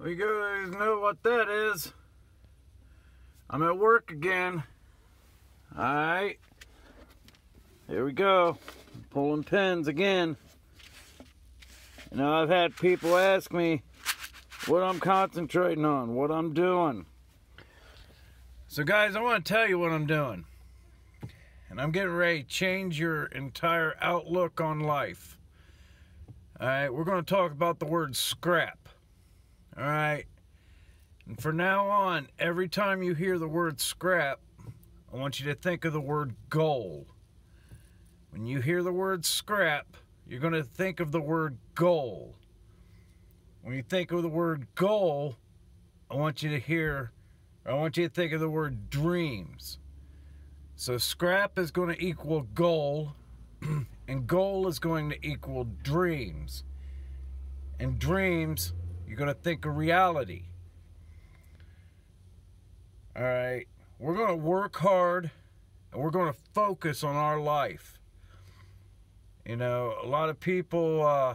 Well, you guys know what that is. I'm at work again. Alright. Here we go. Pulling pins again. You know, I've had people ask me what I'm concentrating on, what I'm doing. So, guys, I want to tell you what I'm doing. And I'm getting ready to change your entire outlook on life. Alright, we're going to talk about the word scrap. Alright? And for now on, every time you hear the word scrap, I want you to think of the word goal. When you hear the word scrap, you're going to think of the word goal. When you think of the word goal, I want you to hear, I want you to think of the word dreams. So scrap is going to equal goal, and goal is going to equal dreams. And dreams, you're going to think of reality. All right, we're going to work hard and we're going to focus on our life. You know, a lot of people, uh,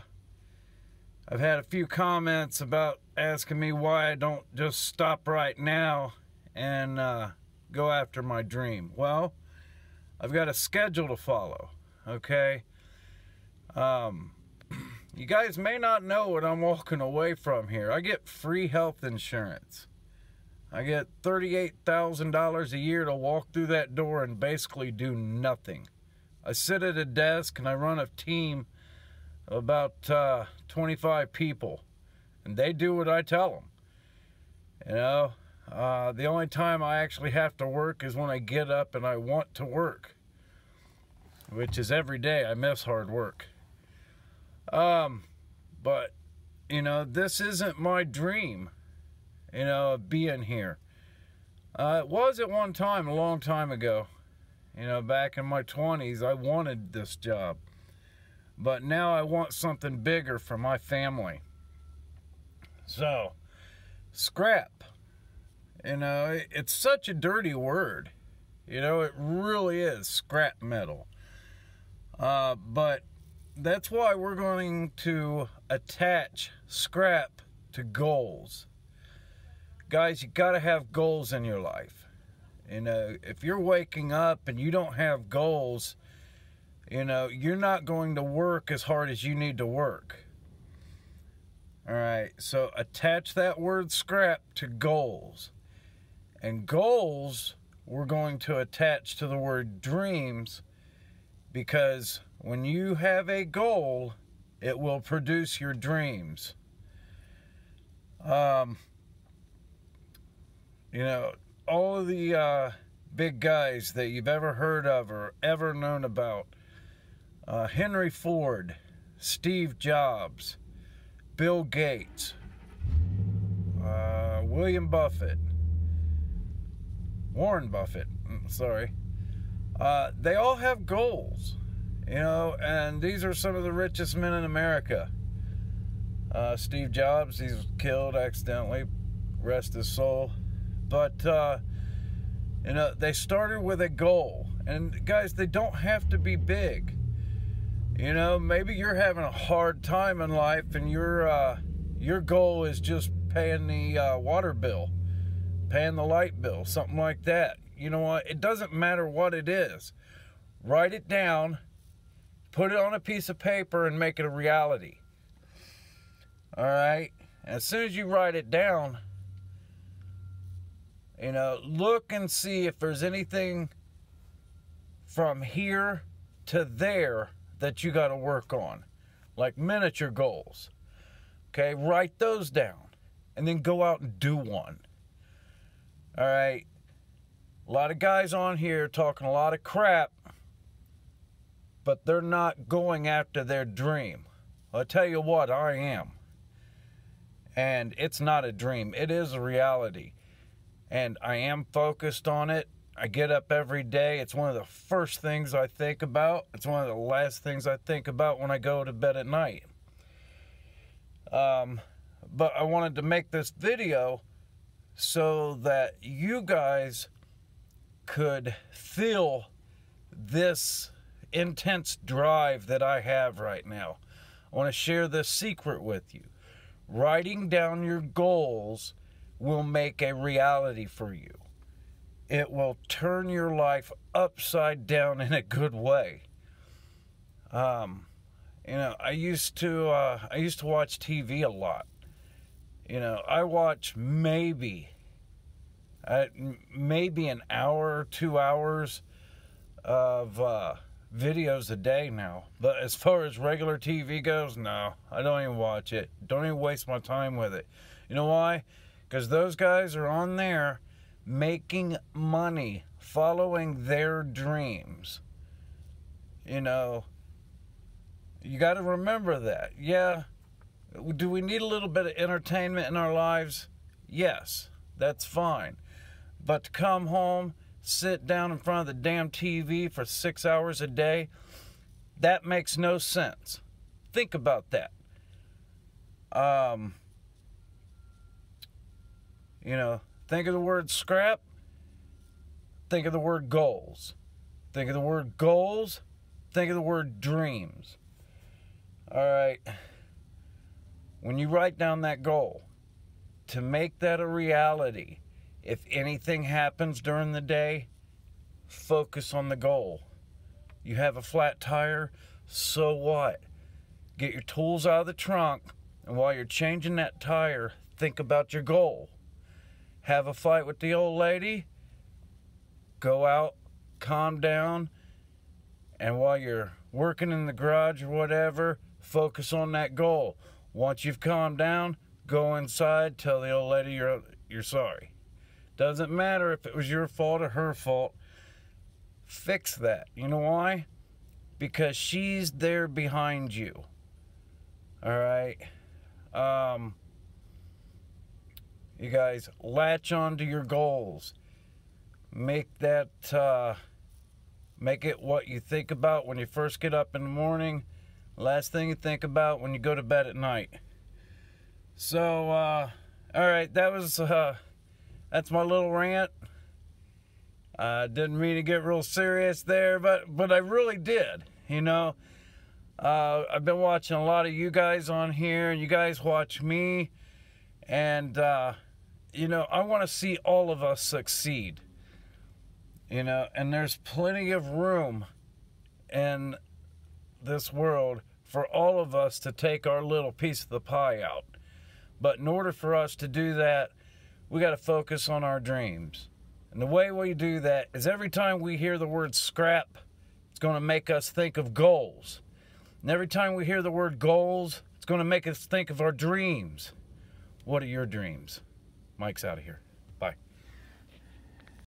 I've had a few comments about asking me why I don't just stop right now and uh, go after my dream. Well, I've got a schedule to follow, okay? Um, you guys may not know what I'm walking away from here. I get free health insurance. I get $38,000 a year to walk through that door and basically do nothing. I sit at a desk and I run a team of about uh, 25 people, and they do what I tell them. You know, uh, the only time I actually have to work is when I get up and I want to work, which is every day. I miss hard work. Um, but you know, this isn't my dream. You know, being here. Uh, it was at one time, a long time ago. You know, back in my 20s, I wanted this job. But now I want something bigger for my family. So, scrap. You know, it's such a dirty word. You know, it really is scrap metal. Uh, but that's why we're going to attach scrap to goals. Guys, you got to have goals in your life. You know, if you're waking up and you don't have goals, you know, you're not going to work as hard as you need to work. All right, so attach that word scrap to goals. And goals, we're going to attach to the word dreams because when you have a goal, it will produce your dreams. Um, you know, all of the uh, big guys that you've ever heard of or ever known about uh, Henry Ford, Steve Jobs, Bill Gates, uh, William Buffett, Warren Buffett, mm, sorry, uh, they all have goals, you know, and these are some of the richest men in America. Uh, Steve Jobs, he's killed accidentally, rest his soul. But, uh, you know, they started with a goal. And guys, they don't have to be big. You know, maybe you're having a hard time in life and your uh, your goal is just paying the uh, water bill, paying the light bill, something like that. You know what? It doesn't matter what it is. Write it down, put it on a piece of paper, and make it a reality. All right? As soon as you write it down, you know, look and see if there's anything from here to there that you got to work on, like miniature goals. Okay, write those down and then go out and do one. All right. A lot of guys on here talking a lot of crap, but they're not going after their dream. I'll tell you what, I am. And it's not a dream, it is a reality and I am focused on it. I get up every day. It's one of the first things I think about. It's one of the last things I think about when I go to bed at night. Um, but I wanted to make this video so that you guys could feel this intense drive that I have right now. I want to share this secret with you. writing down your goals will make a reality for you. It will turn your life upside down in a good way. Um, you know, I used to uh, I used to watch TV a lot. You know, I watch maybe uh, maybe an hour or two hours of uh, videos a day now. But as far as regular TV goes, no, I don't even watch it. Don't even waste my time with it. You know why? Because those guys are on there making money, following their dreams. You know, you got to remember that. Yeah, do we need a little bit of entertainment in our lives? Yes, that's fine. But to come home, sit down in front of the damn TV for six hours a day, that makes no sense. Think about that. Um, you know, think of the word scrap, think of the word goals. Think of the word goals, think of the word dreams. All right. When you write down that goal, to make that a reality, if anything happens during the day, focus on the goal. You have a flat tire, so what? Get your tools out of the trunk, and while you're changing that tire, think about your goal. Have a fight with the old lady, go out, calm down, and while you're working in the garage or whatever, focus on that goal. Once you've calmed down, go inside, tell the old lady you're you're sorry. Doesn't matter if it was your fault or her fault. Fix that. You know why? Because she's there behind you. All right. Um, you guys latch on to your goals. Make that uh, make it what you think about when you first get up in the morning. Last thing you think about when you go to bed at night. So, uh, all right, that was uh, that's my little rant. I uh, didn't mean to get real serious there, but but I really did. You know, uh, I've been watching a lot of you guys on here, and you guys watch me, and uh, you know I want to see all of us succeed. You know, and there's plenty of room in this world for all of us to take our little piece of the pie out. But in order for us to do that, we got to focus on our dreams. And the way we do that is every time we hear the word scrap, it's going to make us think of goals. And every time we hear the word goals, it's going to make us think of our dreams. What are your dreams? Mike's out of here.